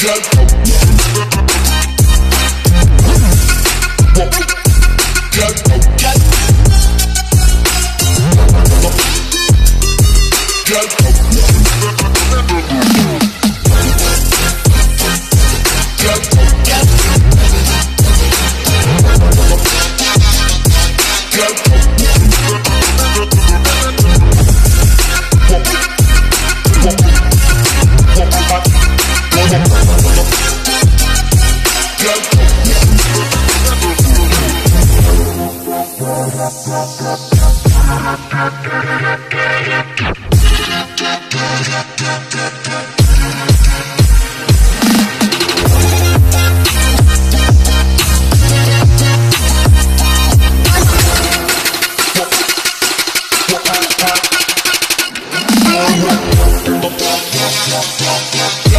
Club. Go. Yeah.